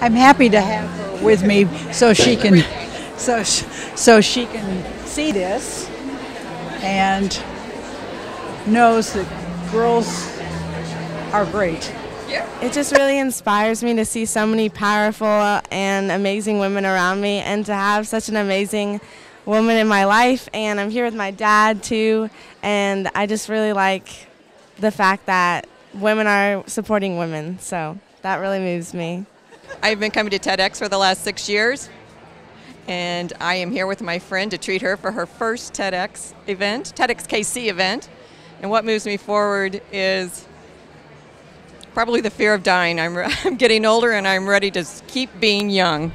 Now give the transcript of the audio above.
I'm happy to have her with me so she can so so she can see this and knows that girls are great. It just really inspires me to see so many powerful and amazing women around me and to have such an amazing woman in my life. And I'm here with my dad too. And I just really like the fact that women are supporting women. So that really moves me. I've been coming to TEDx for the last six years. And I am here with my friend to treat her for her first TEDx event, TEDx KC event. And what moves me forward is probably the fear of dying. I'm, I'm getting older and I'm ready to keep being young.